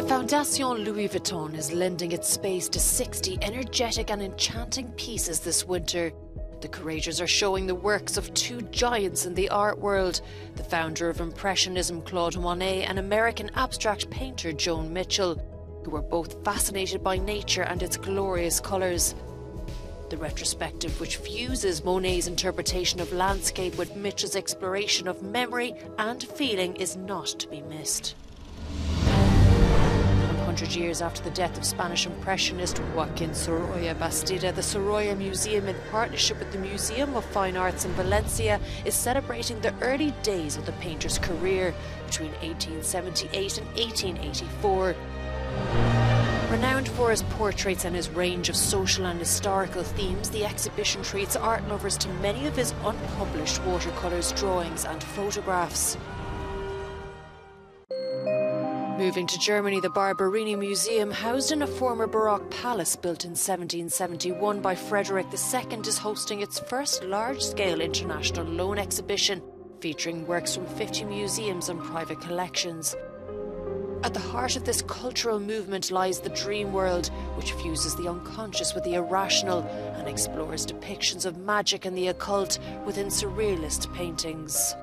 The Fondation Louis Vuitton is lending its space to 60 energetic and enchanting pieces this winter. The curators are showing the works of two giants in the art world the founder of Impressionism, Claude Monet, and American abstract painter Joan Mitchell, who were both fascinated by nature and its glorious colours. The retrospective, which fuses Monet's interpretation of landscape with Mitchell's exploration of memory and feeling, is not to be missed. 100 years after the death of Spanish Impressionist Joaquin Sorolla Bastida, the Sorolla Museum, in partnership with the Museum of Fine Arts in Valencia, is celebrating the early days of the painter's career between 1878 and 1884. Renowned for his portraits and his range of social and historical themes, the exhibition treats art lovers to many of his unpublished watercolours, drawings, and photographs. Moving to Germany, the Barberini Museum, housed in a former Baroque palace built in 1771 by Frederick II, is hosting its first large scale international loan exhibition, featuring works from 50 museums and private collections. At the heart of this cultural movement lies the dream world, which fuses the unconscious with the irrational and explores depictions of magic and the occult within surrealist paintings.